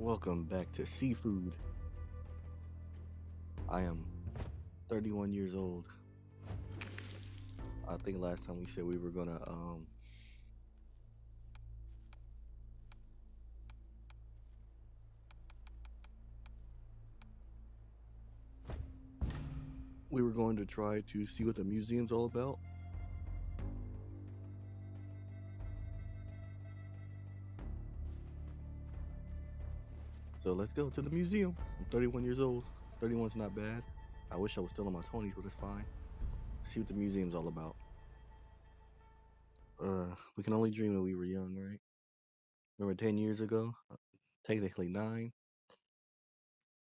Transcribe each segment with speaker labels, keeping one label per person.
Speaker 1: Welcome back to Sifu. I am 31 years old. I think last time we said we were gonna um we were going to try to see what the museum's all about. So let's go to the museum. I'm 31 years old. 31's not bad. I wish I was still in my 20s, but it's fine. See what the museum's all about. Uh, we can only dream when we were young, right? Remember 10 years ago? Technically nine.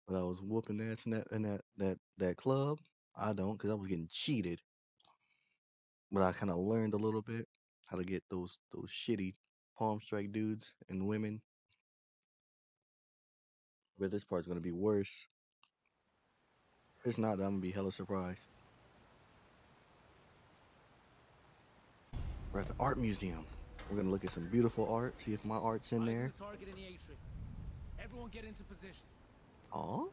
Speaker 1: But I was whooping ass in that in that that that club. I don't, cause I was getting cheated. But I kind of learned a little bit how to get those those shitty palm strike dudes and women. But this part's gonna be worse. If it's not, I'm gonna be hella surprised. We're at the art museum. We're gonna look at some beautiful art, see if my art's in there.
Speaker 2: the target in the atrium. Everyone get into position.
Speaker 1: Aw,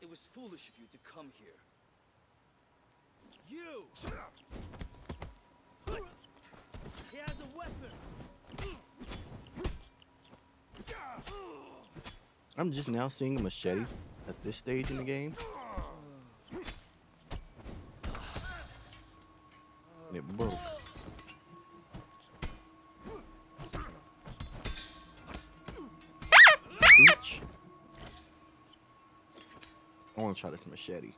Speaker 3: It was foolish of you to come here.
Speaker 2: You! He has a weapon!
Speaker 1: I'm just now seeing a machete at this stage in the game. And it broke. I want to try this machete.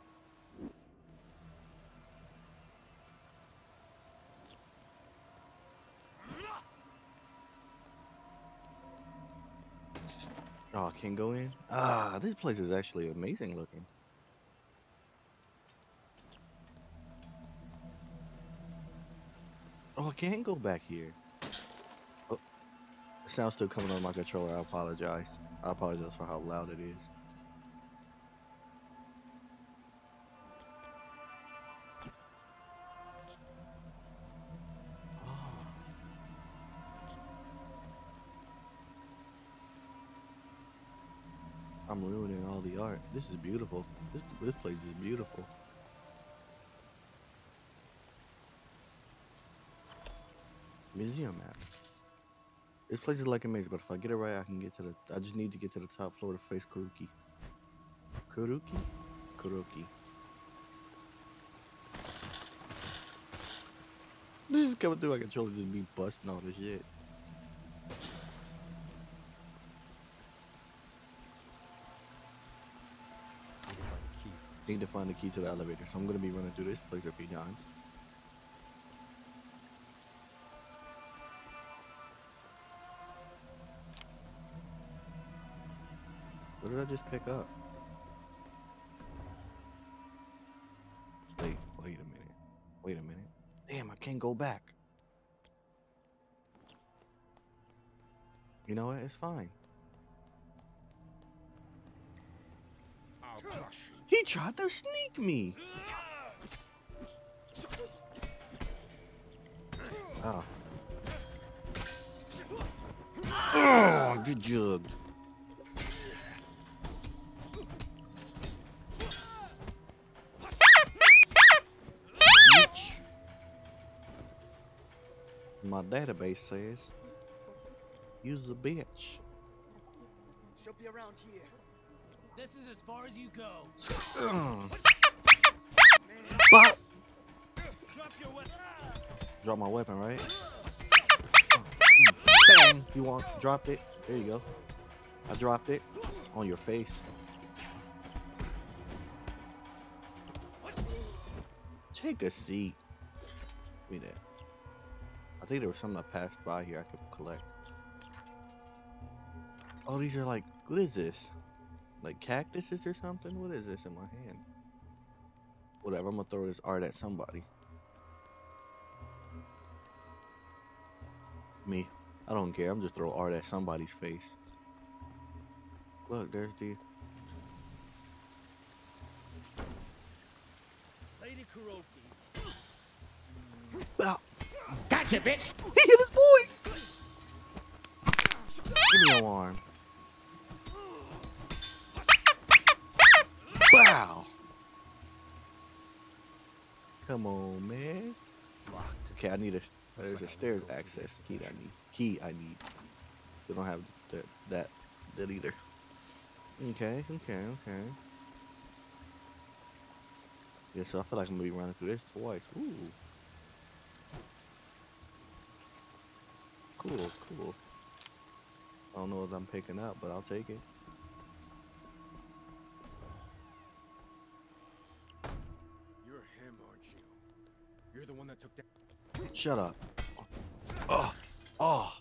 Speaker 1: Can't go in? Ah, this place is actually amazing looking. Oh, I can't go back here. Oh, sound's still coming on my controller. I apologize. I apologize for how loud it is. I'm ruining all the art. This is beautiful. This this place is beautiful. Museum map. This place is like a maze, but if I get it right, I can get to the. I just need to get to the top floor to face Kuruki. Kuruki? Kuruki. This is coming through my controller just be busting all this shit. Need to find the key to the elevator, so I'm gonna be running through this place a few times. What did I just pick up? Wait, wait a minute. Wait a minute. Damn, I can't go back. You know what? It's fine. He tried to sneak me. Oh. Oh, good job. My database says, use a bitch.
Speaker 3: She'll be around here.
Speaker 2: This is as far as you go.
Speaker 1: Ugh.
Speaker 2: Drop your weapon.
Speaker 1: Drop my weapon, right? Bang! You want dropped it? There you go. I dropped it on your face. Take a seat. Give me that. I think there was something I passed by here I could collect. Oh, these are like, what is this? Like cactuses or something? What is this in my hand? Whatever, I'm gonna throw this art at somebody. Me. I don't care. I'm just throw art at somebody's face. Look, there's the.
Speaker 2: Lady Kuroki.
Speaker 1: Ah,
Speaker 4: Gotcha, bitch!
Speaker 1: he hit his boy. Give me your arm. Wow. Come on, man. Okay, I need a. There's a stairs access key that I need. Key I need. We don't have that that that either. Okay, okay, okay. Yeah, so I feel like I'm gonna be running through this twice. Ooh. Cool, cool. I don't know what I'm picking up, but I'll take it.
Speaker 4: You're the one that took down.
Speaker 1: Shut up. Oh, oh.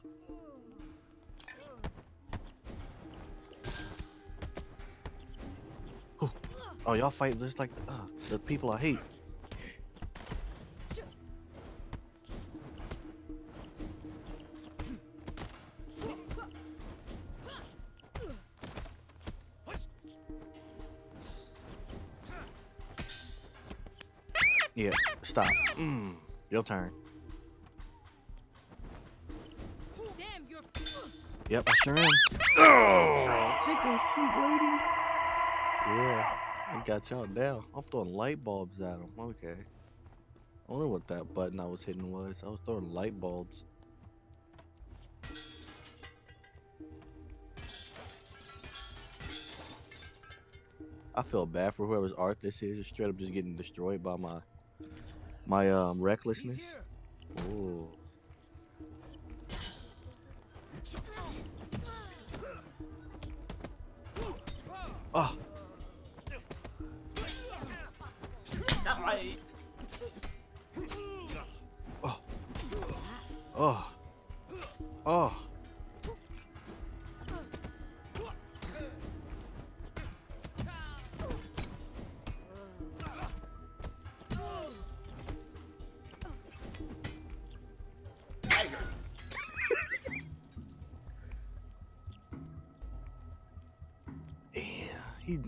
Speaker 1: Oh, y'all fight just like uh, the people I hate. Mm, your turn.
Speaker 5: Damn, you're.
Speaker 1: Yep, I sure am. Oh, take a seat, lady. Yeah, I got y'all down. I'm throwing light bulbs at them. Okay. I wonder what that button I was hitting was. I was throwing light bulbs. I feel bad for whoever's art this is. It's straight up just getting destroyed by my my um recklessness. Ooh. Oh. Oh. Oh. Oh.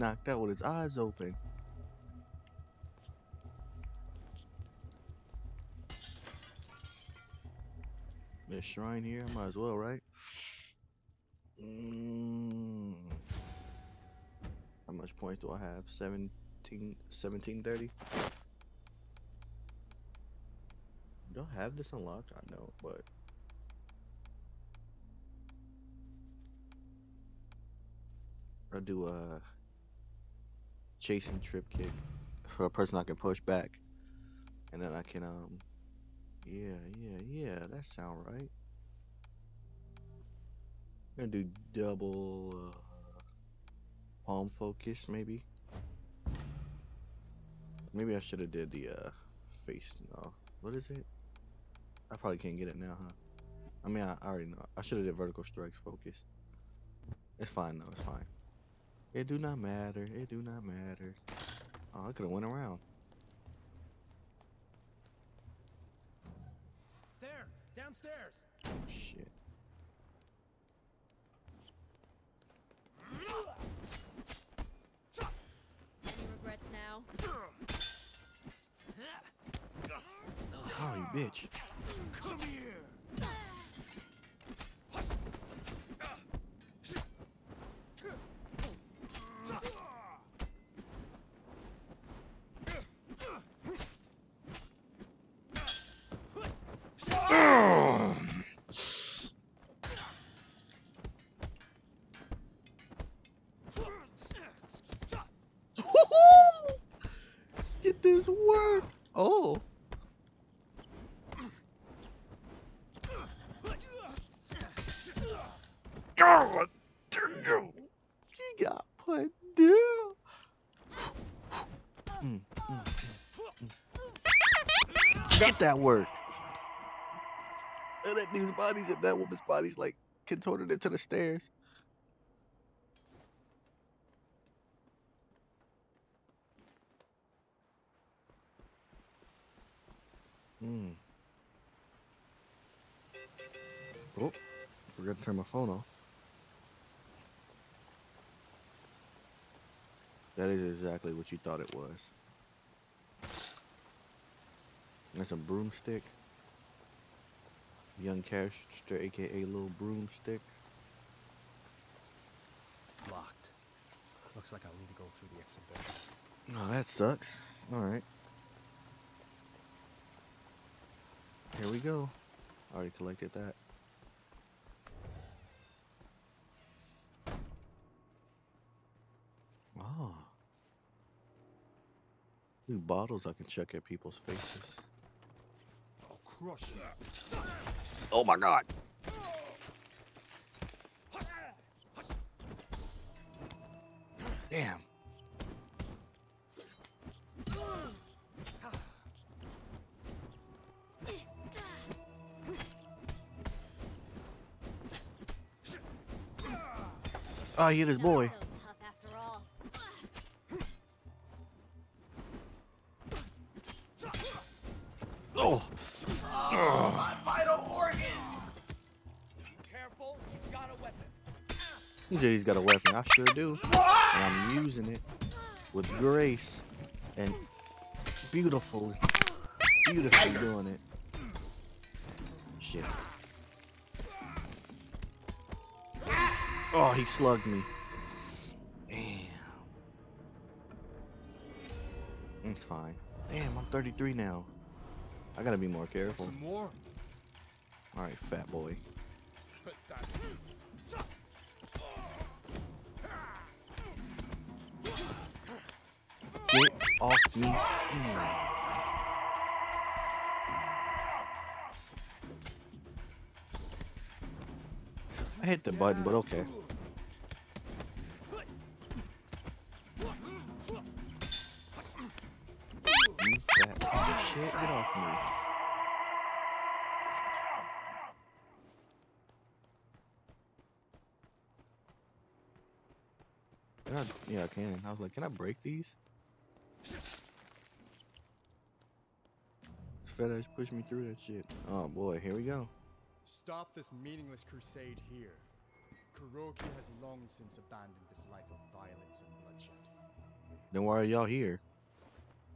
Speaker 1: Knocked out with his eyes open. There's shrine here. Might as well, right? Mm. How much points do I have? 17, 1730? Do I have this unlocked? I know, but I'll do a chasing trip kick for a person I can push back, and then I can um, yeah, yeah, yeah, that sound right. I'm gonna do double uh, palm focus maybe. Maybe I should have did the uh face. No, what is it? I probably can't get it now, huh? I mean, I, I already know. I should have did vertical strikes focus. It's fine though. It's fine. It do not matter. It do not matter. Oh, I could have went around.
Speaker 2: There, downstairs.
Speaker 1: Oh Shit.
Speaker 5: Any regrets now?
Speaker 1: Oh, you bitch.
Speaker 2: Come here.
Speaker 1: Get this work. Oh. God damn. He got put down. Mm, mm, mm, mm. Get that work. And that dude's body's and that woman's body's like contorted into the stairs. Hmm. Oh, forgot to turn my phone off. That is exactly what you thought it was. That's a broomstick. Young Caster, aka Little Broomstick. Locked.
Speaker 4: Looks like I'll need to go through the exit door.
Speaker 1: Oh, that sucks. Alright. Here we go. Already collected that. Oh. New bottles I can chuck at people's faces. Oh my god. Damn. Oh, he hit his boy. I do, and I'm using it with grace and beautiful, beautifully doing it. Shit. Oh, he slugged me. Damn. It's fine. Damn, I'm 33 now. I gotta be more careful.
Speaker 2: Some more?
Speaker 1: All right, fat boy. I hit the button, but okay. Shit, get off me. Can I, yeah, I can. I was like, can I break these? Fat ass pushed me through that shit. Oh boy, here we go.
Speaker 6: Stop this meaningless crusade here. Kuroki has long since abandoned this life of violence and bloodshed.
Speaker 1: Then why are y'all here?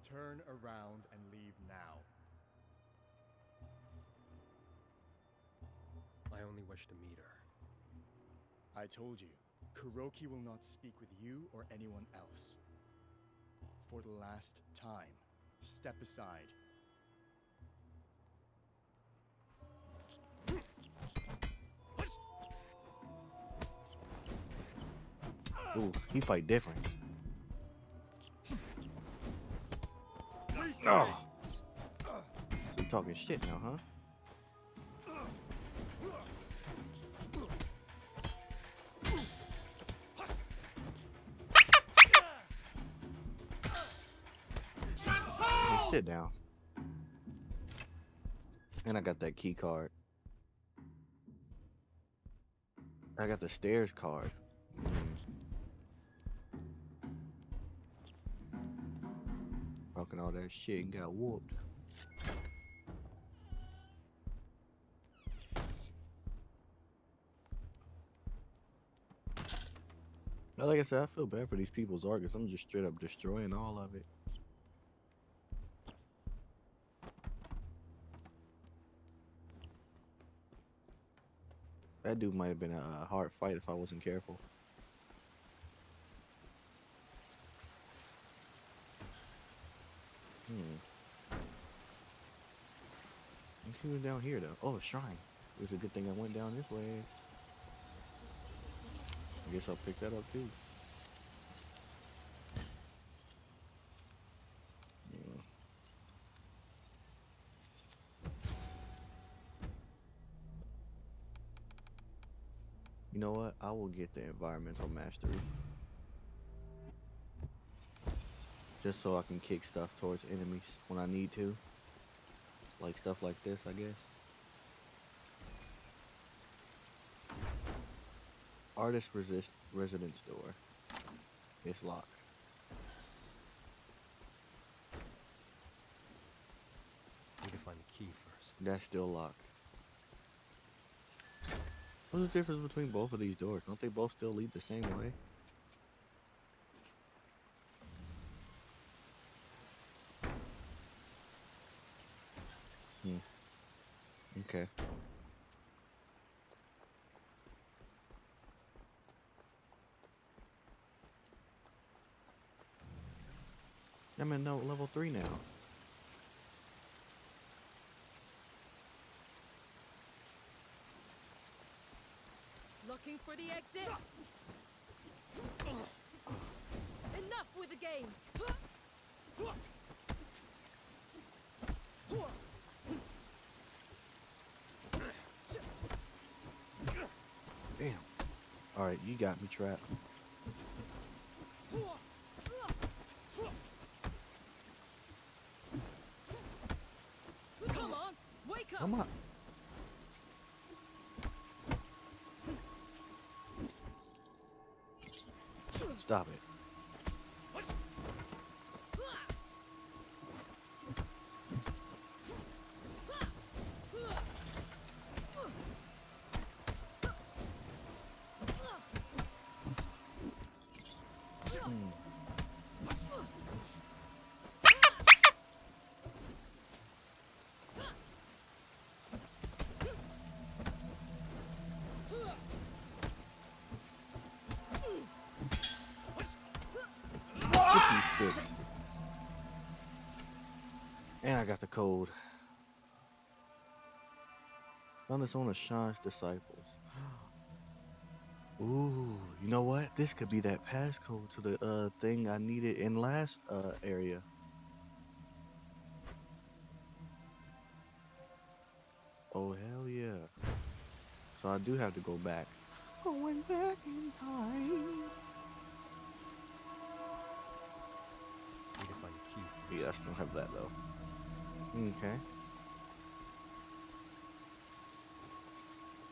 Speaker 6: Turn around and leave now.
Speaker 4: I only wish to meet her.
Speaker 6: I told you, Kuroki will not speak with you or anyone else. For the last time, step aside.
Speaker 1: Ooh, he fight different. No. So you talking shit now, huh? Sit down. And I got that key card. I got the stairs card. Talking all that shit and got whooped. Like I said, I feel bad for these people's art because I'm just straight up destroying all of it. That dude might have been a hard fight if I wasn't careful. Hmm. Let's down here though. Oh, a shrine. It's a good thing I went down this way. I guess I'll pick that up too. You know what? I will get the environmental mastery. Just so I can kick stuff towards enemies when I need to. Like stuff like this, I guess. Artist resist residence door. It's locked.
Speaker 4: Need to find the key first.
Speaker 1: That's still locked. What's the difference between both of these doors? Don't they both still lead the same way? Okay. I'm in no level three now.
Speaker 5: Looking for the exit. Enough with the games.
Speaker 1: Damn. All right, you got me trapped.
Speaker 5: Come on, wake up.
Speaker 1: Come on. Stop it. Mm. Get these sticks. And I got the code. Found this on a Sean's disciples. Ooh, you know what? This could be that passcode to the uh thing I needed in last uh area. Oh hell yeah. So I do have to go back. Going back in time. Yeah, I still have that though. Okay.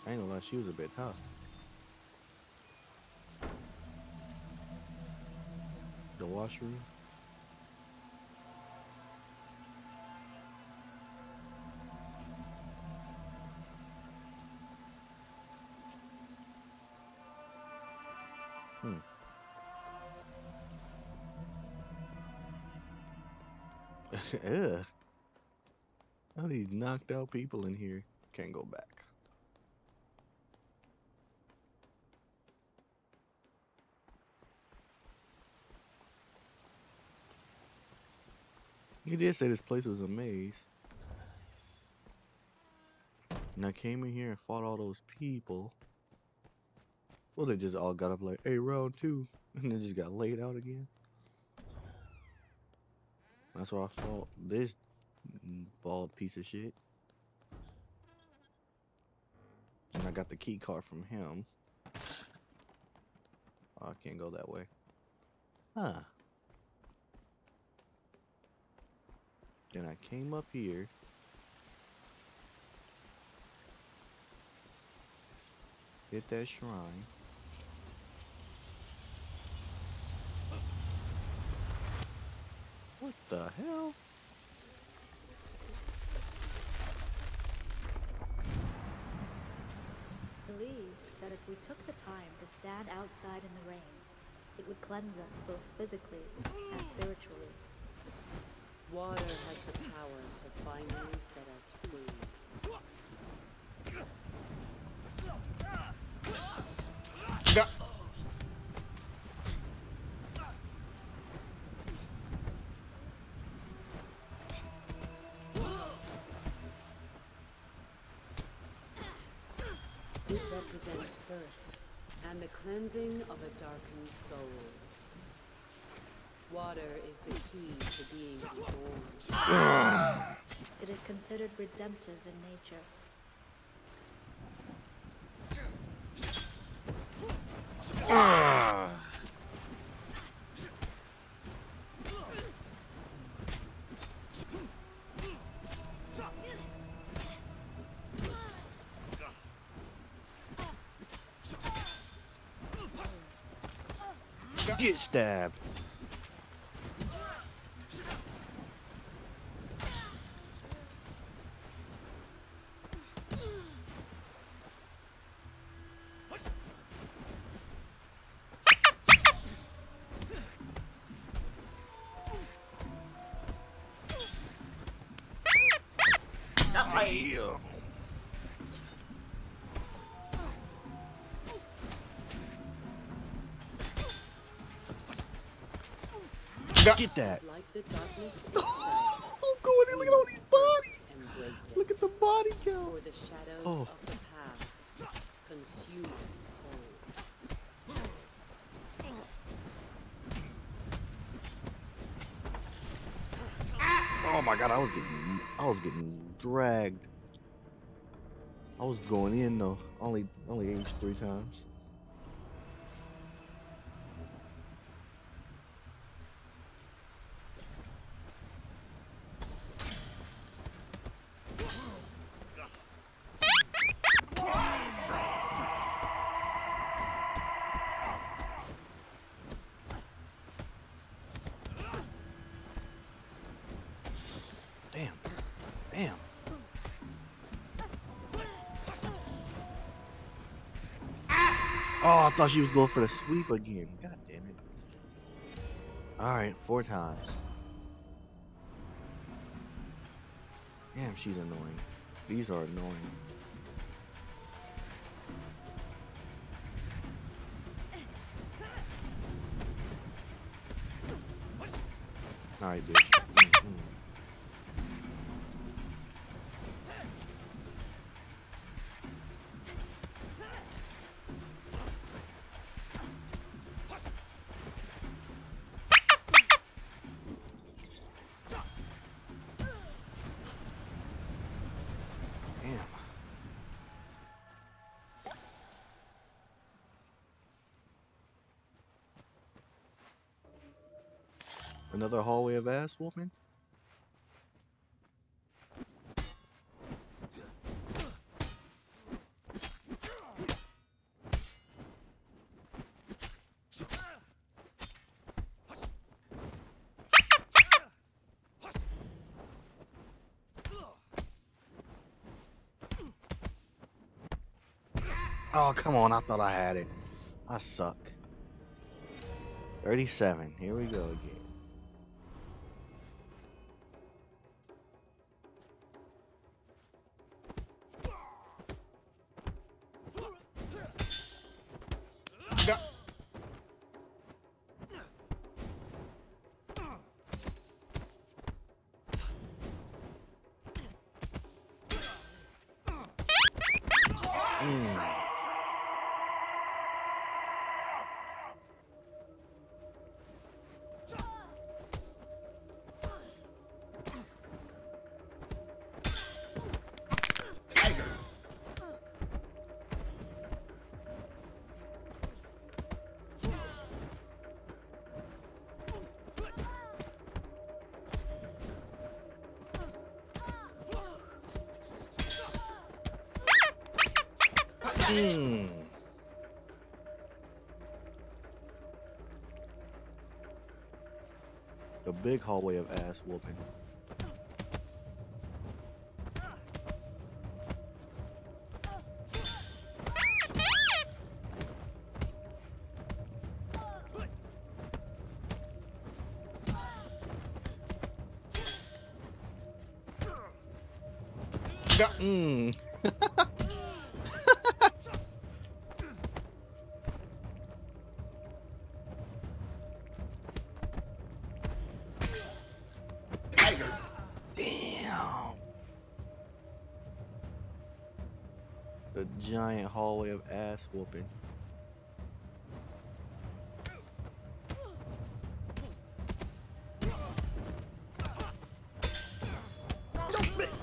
Speaker 1: I ain't gonna lie, she was a bit tough. The washroom. Ugh. All these knocked out people in here. Can't go back. He did say this place was a maze. And I came in here and fought all those people. Well, they just all got up like, hey, round two. And then just got laid out again. That's why I fought this bald piece of shit. And I got the key card from him. Oh, I can't go that way. Huh. Then I came up here. Hit that shrine. The hell?
Speaker 7: believed that if we took the time to stand outside in the rain, it would cleanse us both physically and spiritually.
Speaker 8: Water has the power to finally set us free. Cleansing of a darkened soul. Water is the key to being reborn.
Speaker 7: It is considered redemptive in nature.
Speaker 1: Get stabbed. Damn. Get that.
Speaker 8: Like the darkness itself.
Speaker 1: Oh, I'm going in. Look at all these bodies. Look at the body count.
Speaker 8: For the shadows
Speaker 1: Oh.
Speaker 8: of the past consume us whole.
Speaker 1: Oh my god, I was getting I was getting dragged. I was going in though. Only only aged three times. Oh, I thought she was going for the sweep again. God damn it. Alright, four times. Damn, she's annoying. These are annoying. Alright, bitch. Mm, mm. Damn. Another hallway of ass whooping? Oh, come on. I thought I had it. I suck. 37. Here we go again. Mm. Mm. The big hallway of ass whooping. Hallway of ass whooping.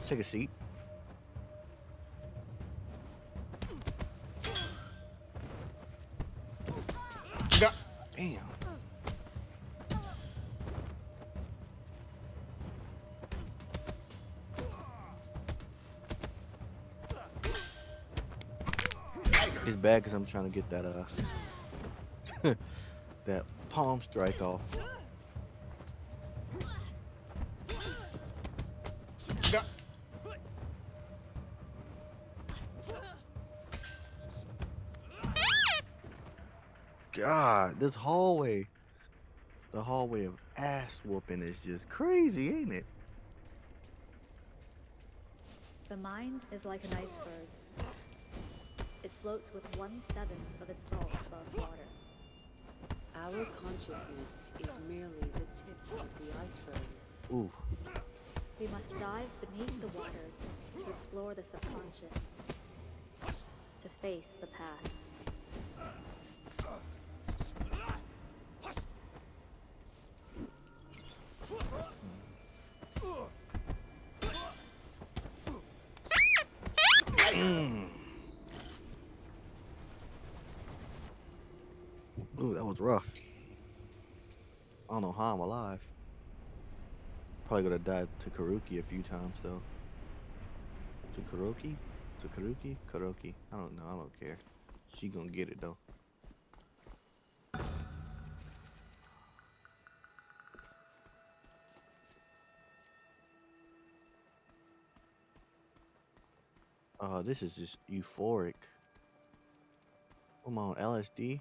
Speaker 1: Take a seat. Damn. Because I'm trying to get that uh that palm strike off. God, this hallway, the hallway of ass whooping is just crazy, ain't it?
Speaker 7: The mind is like an iceberg. It floats with one seventh of its bulk above water.
Speaker 8: Our consciousness is merely the tip of the iceberg.
Speaker 1: Ooh.
Speaker 7: We must dive beneath the waters to explore the subconscious, to face the past.
Speaker 1: Rough. I don't know how I'm alive. Probably gonna die to Karuki a few times though. To Karoki? To Karuki? Karoki. I don't know, I don't care. She gonna get it though. Oh, this is just euphoric. I'm on LSD.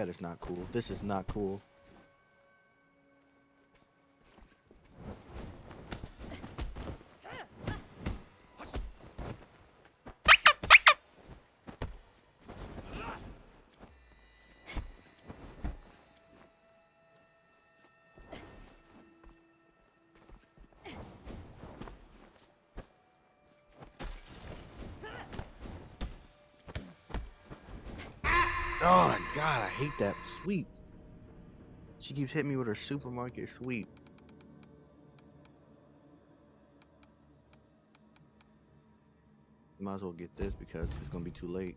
Speaker 1: That is not cool. This is not cool. Sweep. She keeps hitting me with her supermarket sweep. Might as well get this because it's gonna be too late.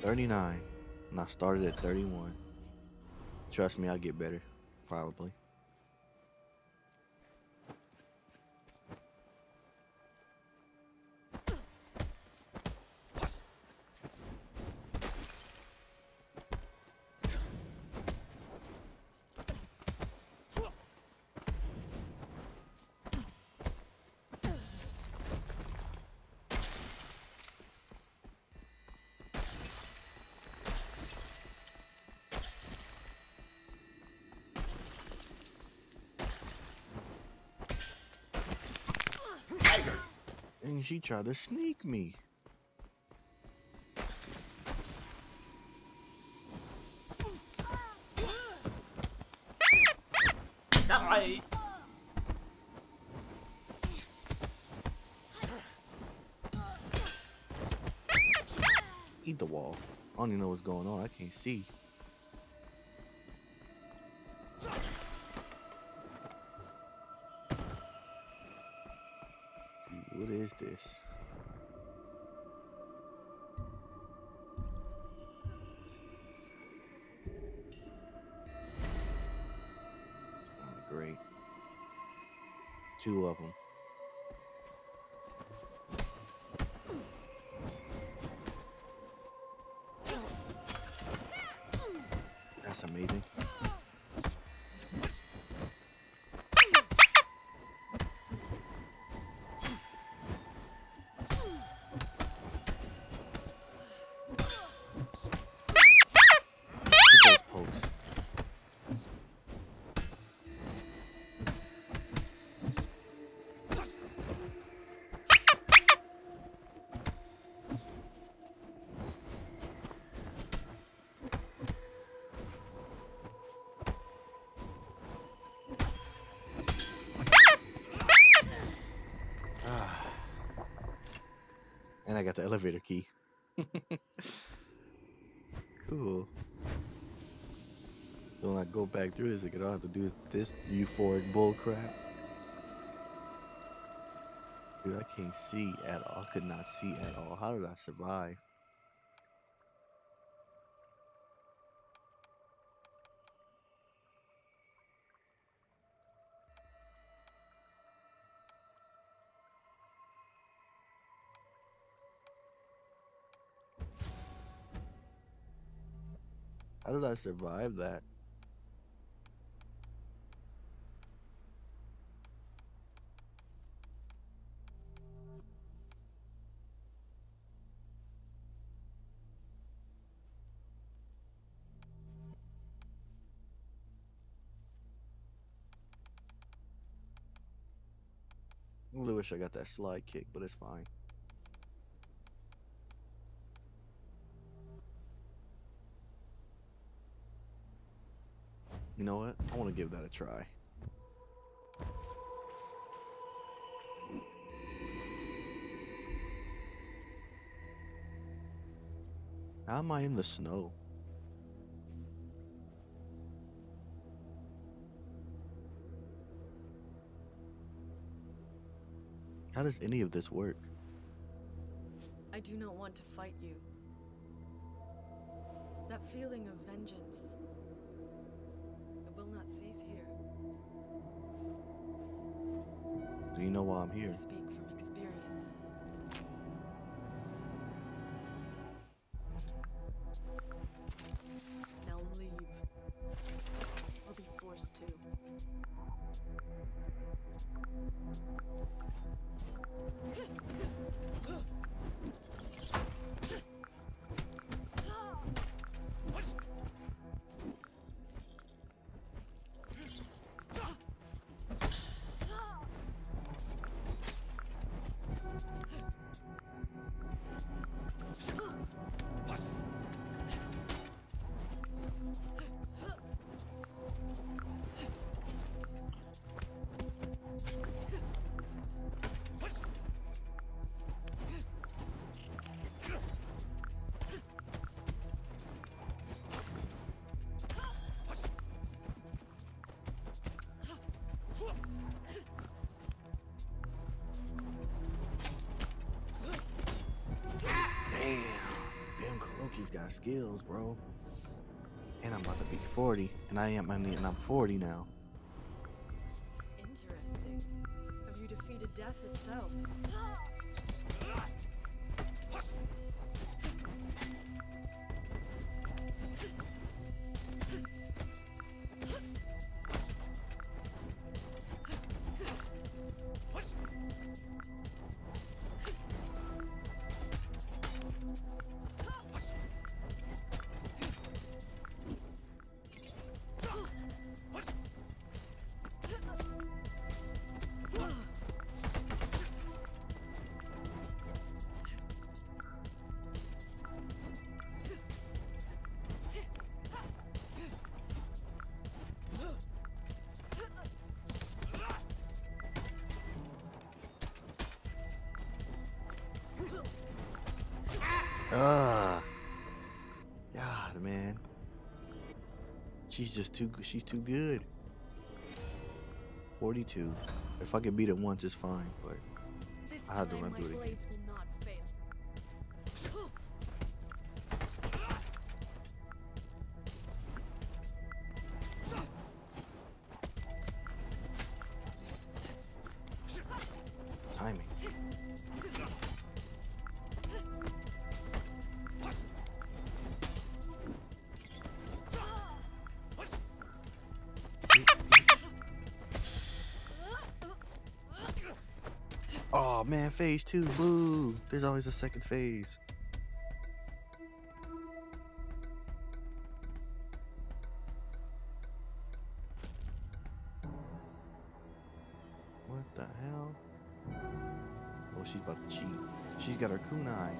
Speaker 1: Thirty-nine, and I started at thirty-one. Trust me, I'll get better, probably. She tried to sneak me. Eat the wall. I don't even know what's going on. I can't see. This? Oh, great. Two of them. I got the elevator key. cool. So when I go back through this again, all have to do is this euphoric bull crap. Dude, I can't see at all. I could not see at all. How did I survive? Did I survive that? I really wish I got that slide kick, but it's fine. You know what? I want to give that a try. How am I in the snow? How does any of this work?
Speaker 5: I do not want to fight you. That feeling of vengeance. Here.
Speaker 1: Do you know why I'm here? Got skills, bro. And I'm about to be 40, and I am, and I'm 40 now.
Speaker 5: Interesting. Have you defeated death itself?
Speaker 1: She's just too. She's too good. 42. If I could beat it once, it's fine. But I had to run through it again. Phase two, boo! There's always a second phase. What the hell? Oh, she's about to cheat. She's got her kunai.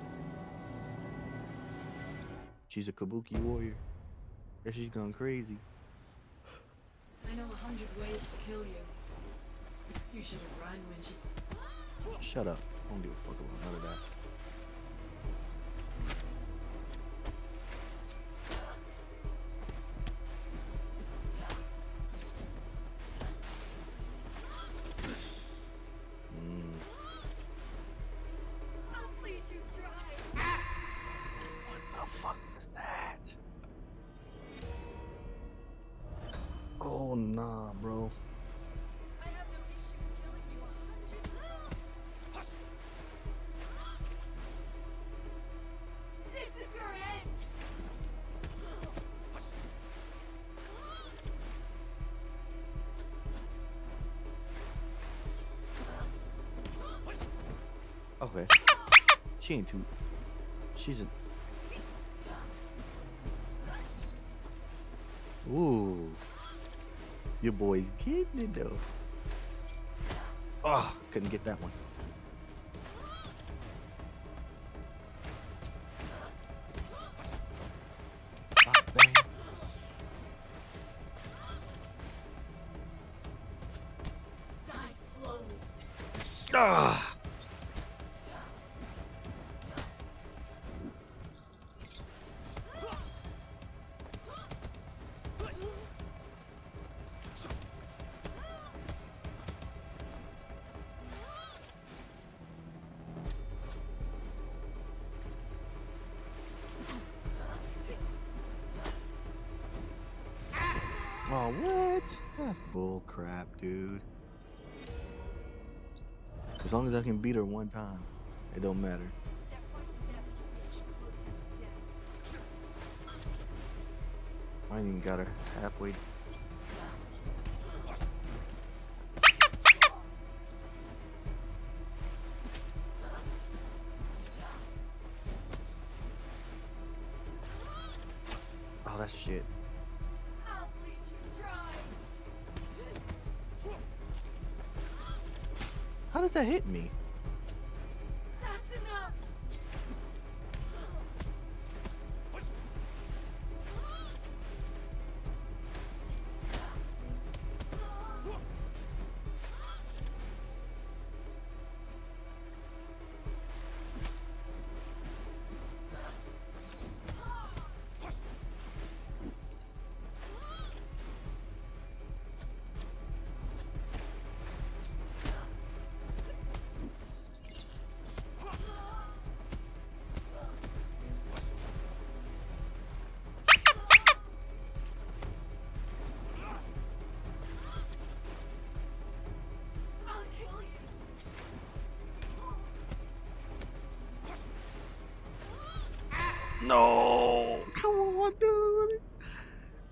Speaker 1: She's a kabuki warrior. Yeah, she's gone crazy.
Speaker 8: I know a hundred ways to kill you. You should have run when she.
Speaker 1: Shut up. I don't give a fuck about none of that. Okay. She ain't too. She's a. Ooh. Your boy's getting it though. Oh, couldn't get that one. Crap, dude. As long as I can beat her one time, it don't matter. I ain't even got her halfway. That hit me? No! Come on, dude!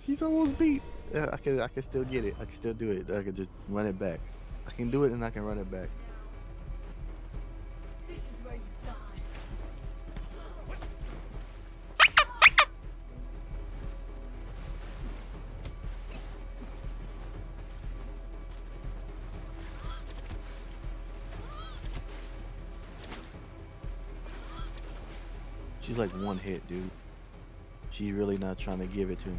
Speaker 1: She's almost beat. I can, I can still get it. I can still do it. I can just run it back. I can do it and I can run it back. Hit, dude. She's really not trying to give it to me.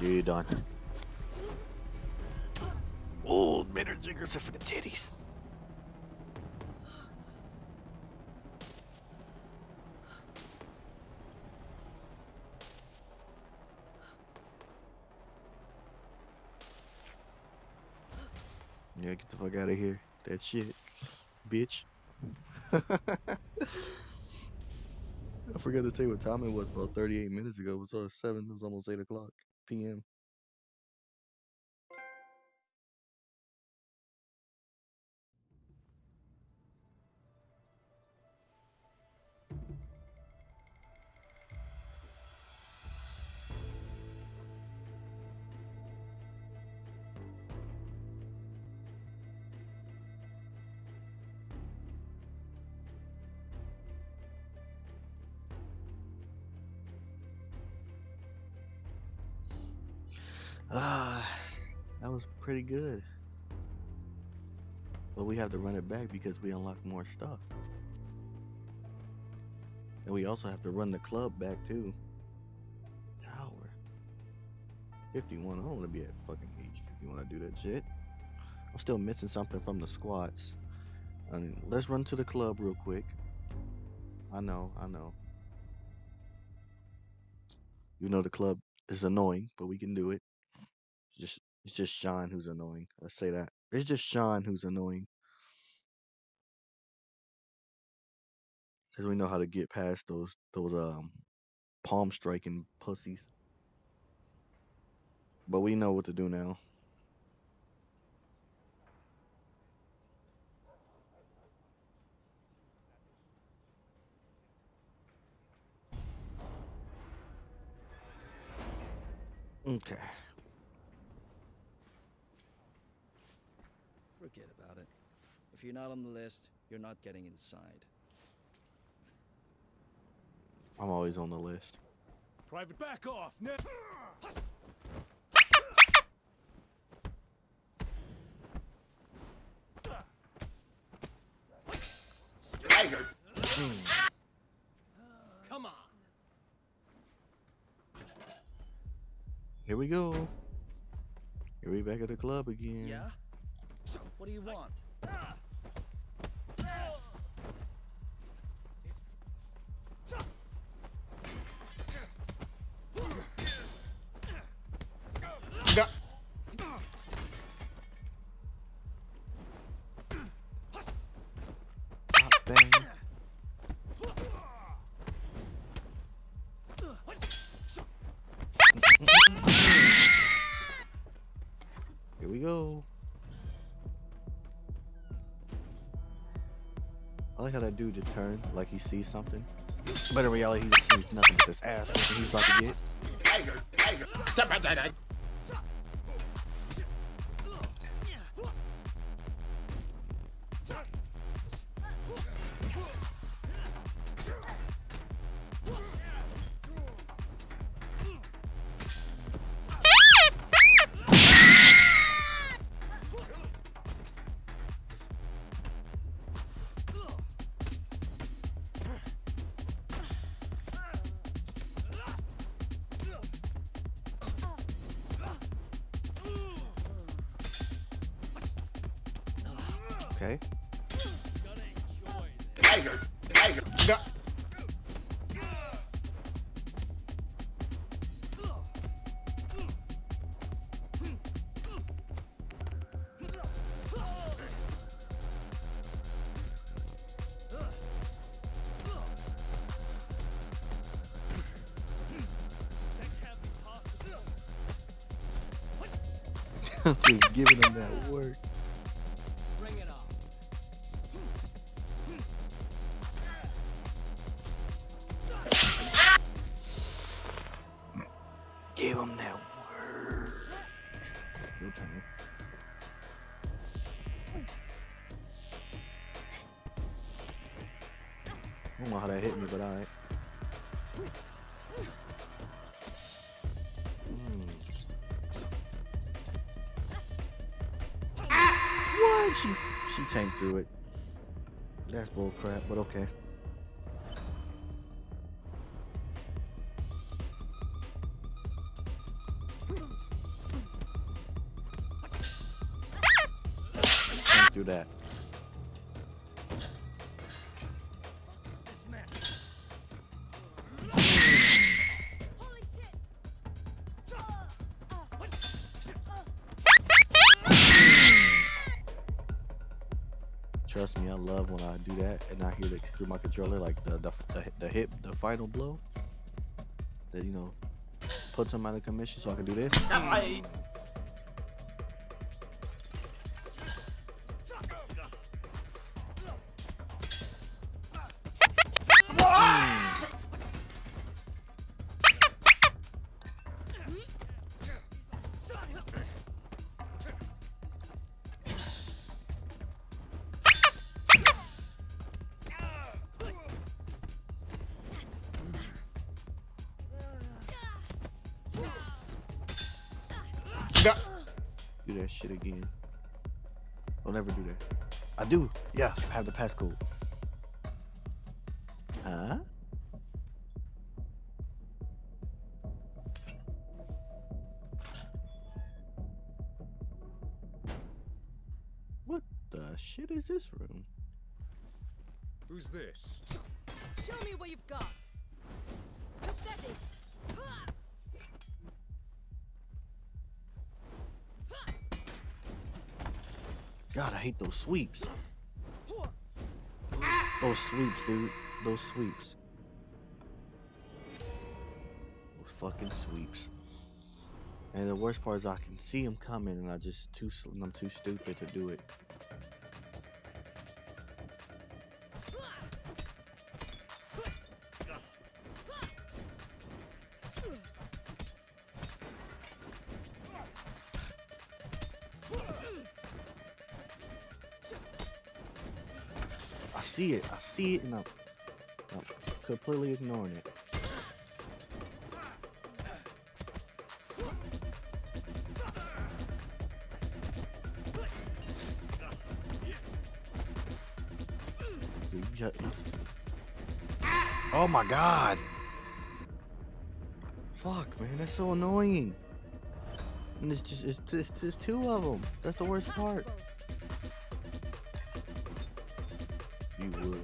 Speaker 1: You done. Old Oh, middle jiggers are for the titties. Yeah, get the fuck out of here. That shit. Bitch. I forgot to tell you what time it was about 38 minutes ago. It was uh, 7. It was almost 8 o'clock p.m. pretty good. But we have to run it back because we unlock more stuff. And we also have to run the club back too. Hour. 51. I don't want to be at fucking age 51 to do that shit. I'm still missing something from the squats. I mean, let's run to the club real quick. I know, I know. You know the club is annoying, but we can do it. Just it's just Sean who's annoying. Let's say that. It's just Sean who's annoying. Cause we know how to get past those those um palm striking pussies. But we know what to do now. Okay.
Speaker 9: If you're not on the list, you're not getting inside.
Speaker 1: I'm always on the list.
Speaker 2: Private, back off! Ne Come on.
Speaker 1: Here we go. Here we back at the club again.
Speaker 9: Yeah. What do you want?
Speaker 1: Ah. I like how that dude just turns like he sees something. But in reality, he just sees nothing but this ass he's about to get. Okay. I'm just giving him that work. Crap, but okay. Do that. When I do that and I hear it through my controller, like the the the, the hit, the final blow. That you know puts him out of commission, so I can do this. Yeah, I have the passcode. Huh? What the shit is this room?
Speaker 4: Who's this?
Speaker 3: Show me what you've got. Pathetic.
Speaker 1: God, I hate those sweeps. Those sweeps, dude. Those sweeps. Those fucking sweeps. And the worst part is I can see them coming, and I just too I'm too stupid to do it. See it. I see it, and I'm, I'm completely ignoring it. Dude, you just- Oh my god! Fuck, man, that's so annoying. And it's just it's just it's two of them. That's the worst part. You would.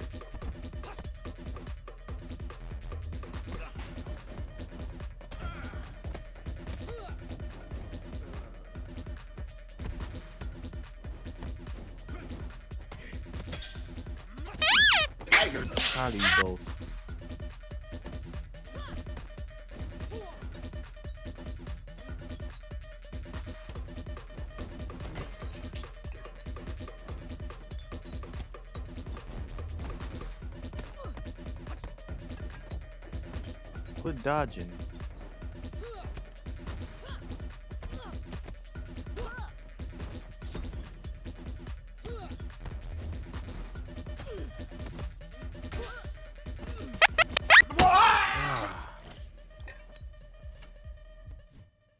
Speaker 1: Dodging. Ah.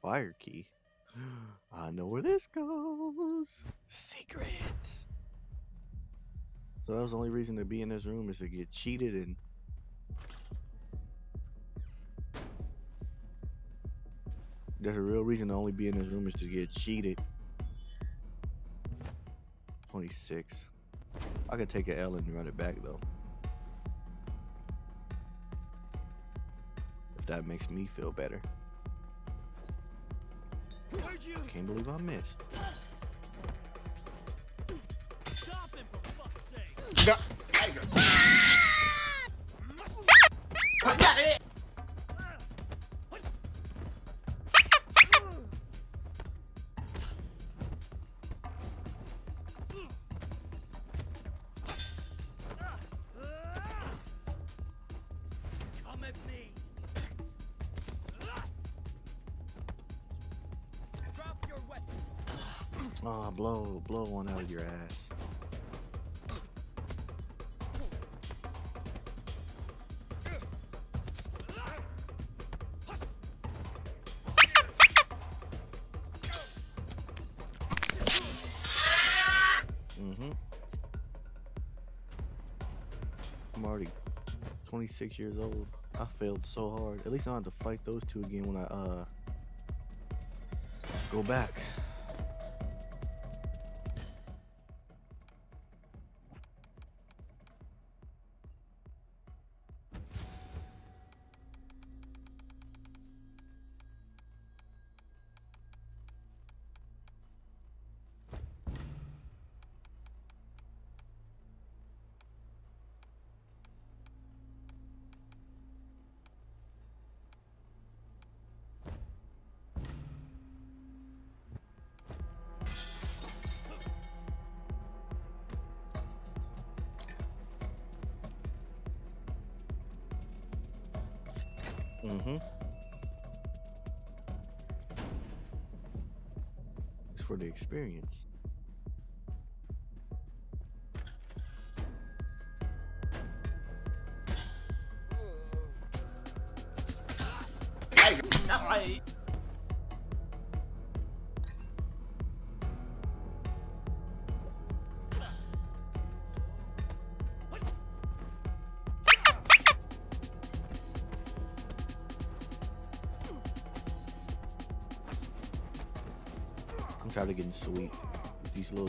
Speaker 1: Fire key. I know where this goes. Secrets. So that was the only reason to be in this room is to get cheated and There's a real reason to only be in this room is to get cheated. 26. I could take an L and run it back though. If that makes me feel better. Can't believe I missed.
Speaker 2: Come
Speaker 1: blow, blow one out of your ass. Mm-hmm. I'm already 26 years old. I failed so hard. At least I don't have to fight those two again when I uh go back. Experience.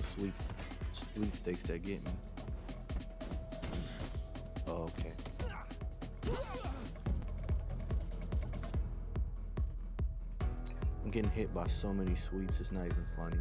Speaker 1: Little sweet sweepstakes that get me. Oh, okay. I'm getting hit by so many sweeps, it's not even funny.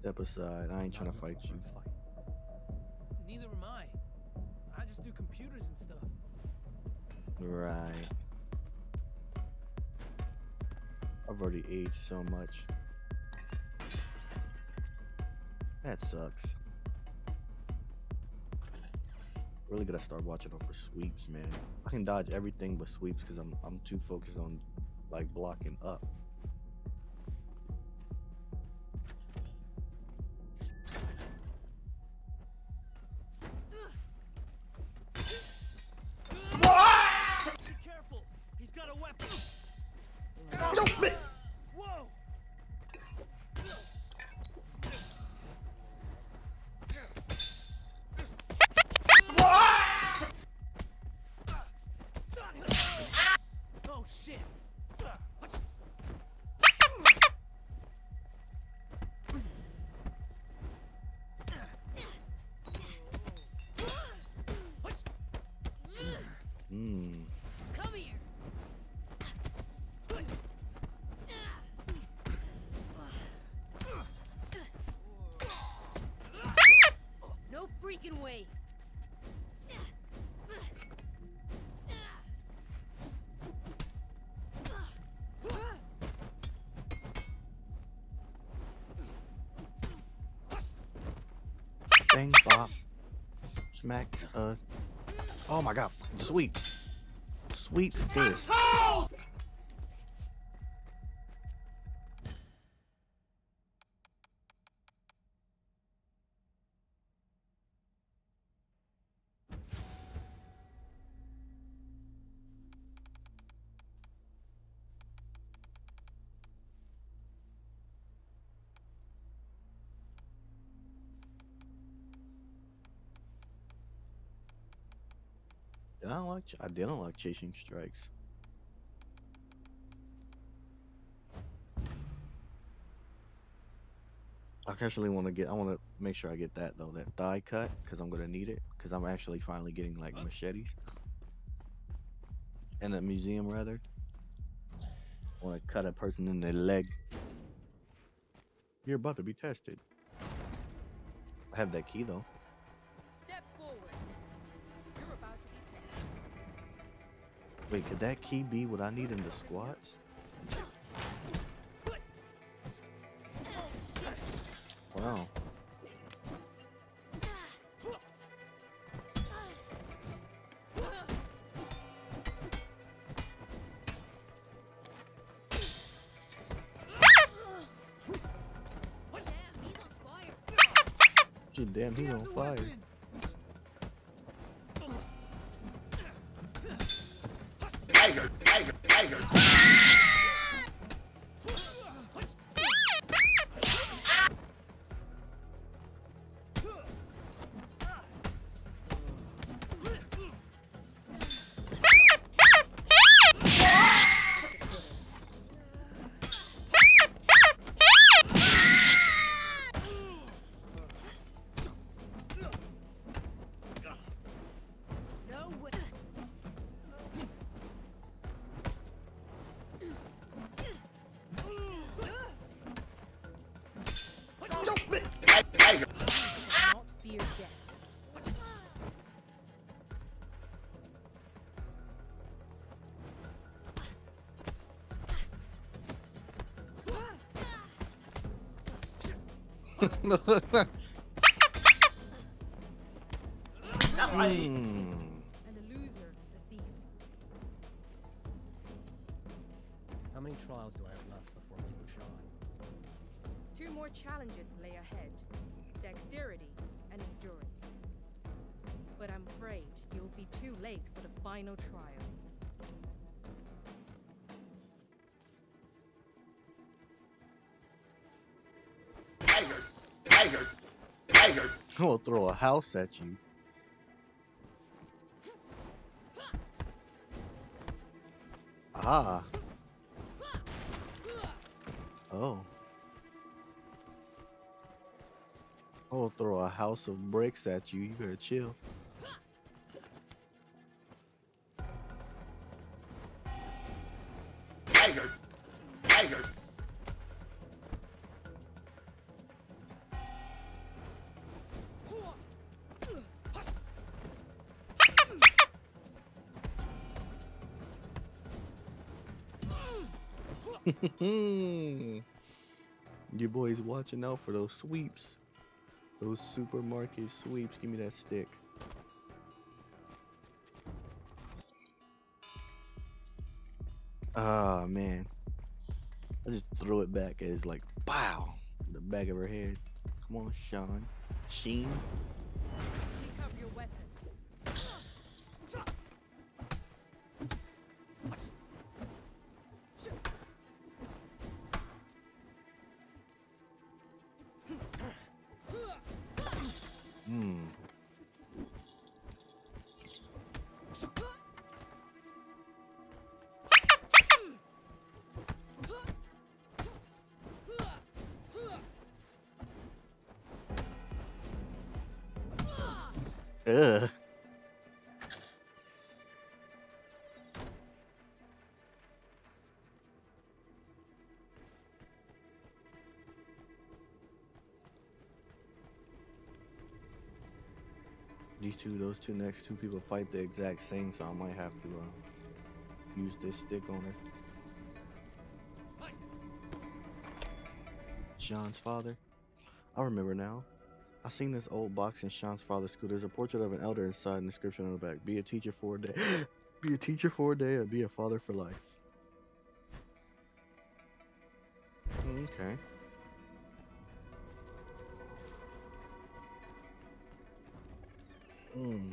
Speaker 1: Step aside. I ain't trying to fight you.
Speaker 2: Fight. Neither am I. I just do computers and stuff.
Speaker 1: Right. I've already aged so much. That sucks. Really gotta start watching out for sweeps, man. I can dodge everything but sweeps because I'm I'm too focused on like blocking up.
Speaker 3: Way.
Speaker 1: Bang bop. Smack. Uh. Oh my god. Sweeps. Sweep this. Like? I didn't like chasing strikes. I actually want to get. I want to make sure I get that though. That thigh cut because I'm gonna need it. Because I'm actually finally getting like machetes. In a museum rather. I want to cut a person in their leg. You're about to be tested. I have that key though. Wait, could that key be what I need in the squats? Wow. Hmm. Throw a house at you. Ah. Oh. Gonna throw a house of bricks at you. You better chill. Watching out for those sweeps. Those supermarket sweeps. Give me that stick. Ah man. I just throw it back as like pow the back of her head. Come on, Sean. Sheen. Ugh. These two, those two next two people fight the exact same, so I might have to uh, use this stick on her. Sean's father. I remember now. I seen this old box in Sean's father's school. There's a portrait of an elder inside and inscription on the back. Be a teacher for a day. be a teacher for a day or be a father for life. Okay. Hmm.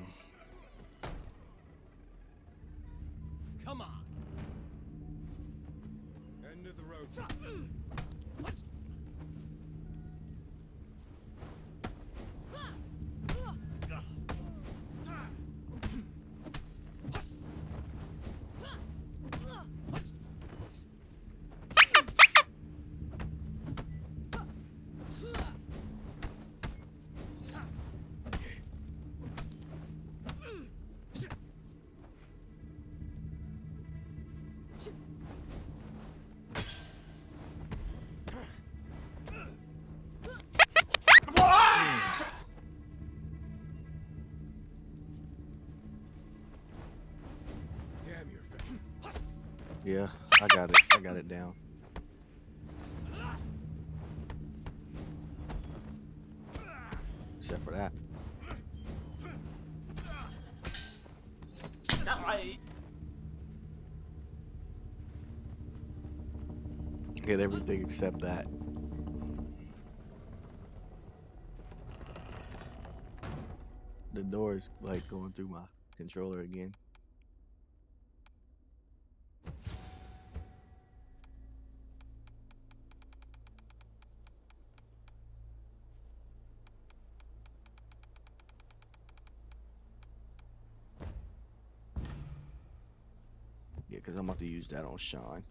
Speaker 1: Get everything except that. The door is like going through my controller again. Yeah, because I'm about to use that on Sean.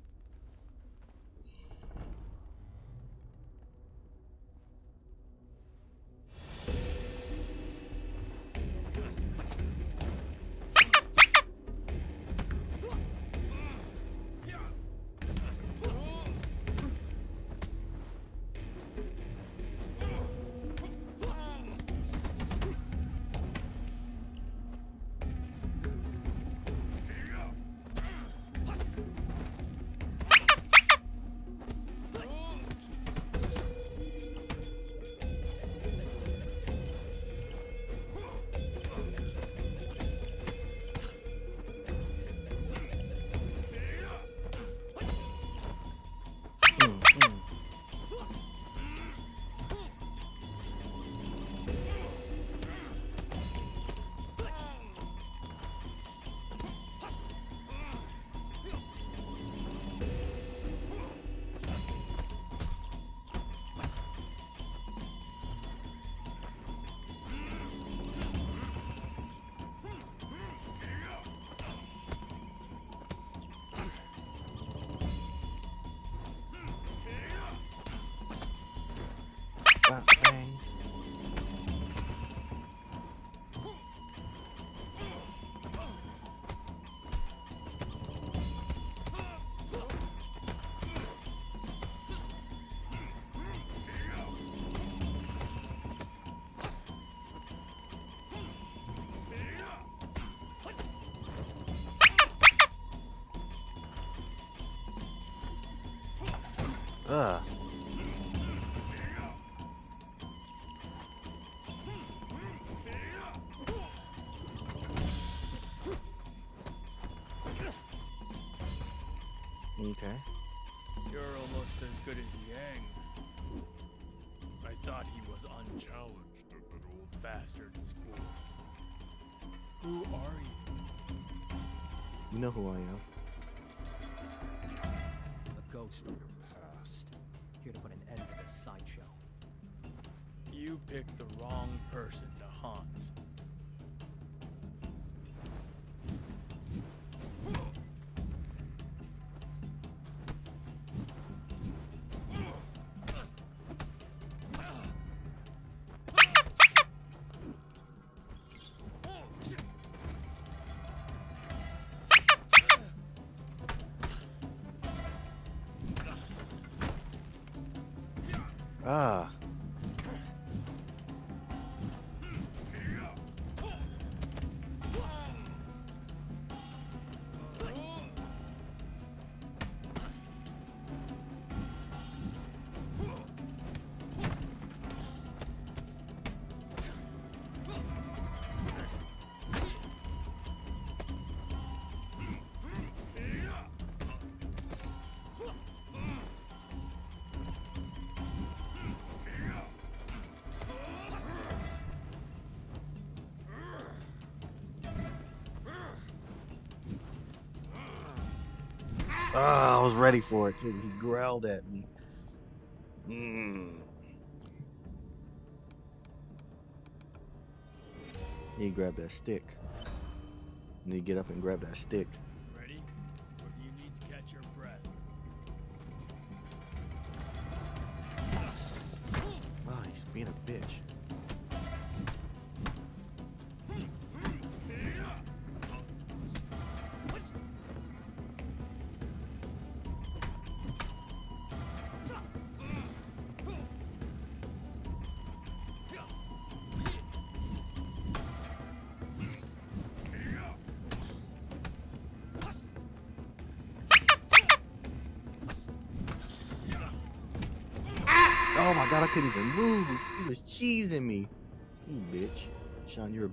Speaker 2: You
Speaker 1: know who I am.
Speaker 10: A ghost from your past. Here to put an end to this sideshow.
Speaker 2: You picked the wrong person
Speaker 1: Ah, I was ready for it. He growled at me. Mm. He grabbed that stick. And he get up and grab that stick.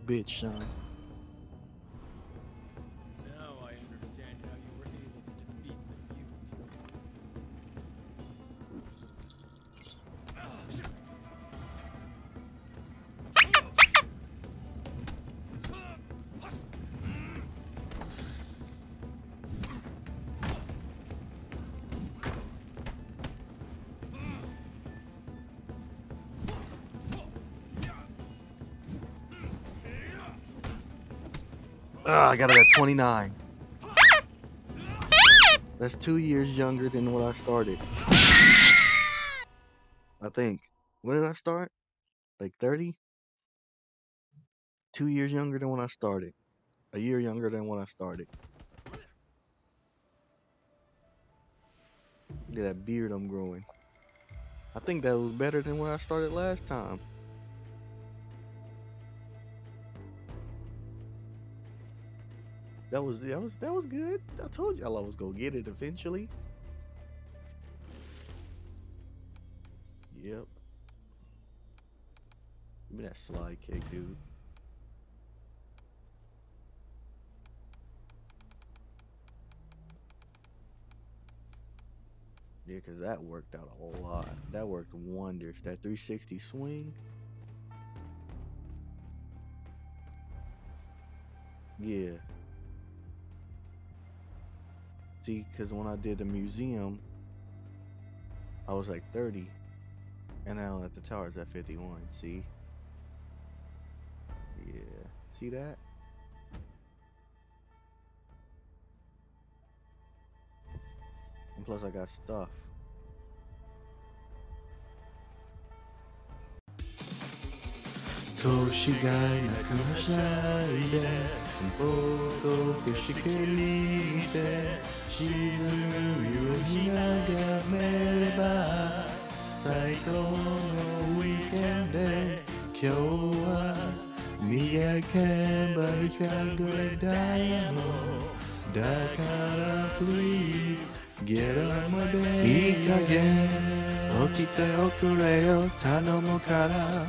Speaker 1: Bitch, Sean.
Speaker 2: I
Speaker 1: got it at 29. That's two years younger than when I started. I think. When did I start? Like 30? Two years younger than when I started. A year younger than when I started. Look at that beard I'm growing. I think that was better than when I started last time. That was that was that was good. I told y'all I was gonna get it eventually. Yep. Give me that slide kick, dude. Yeah, because that worked out a lot. That worked wonders. That 360 swing. Yeah. See, because when I did the museum, I was like 30. And now at the tower it's at 51. See? Yeah. See that? And plus I got stuff. 沈む夕日眺めれば最高のウィーケンで今日は見上げば100ぐらいだよだから please get on my bed いい加減起きておくれよ頼むから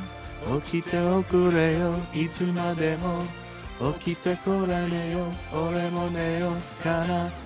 Speaker 1: 起きておくれよ。いつまでも起きてこらねよ。俺も寝よう。かな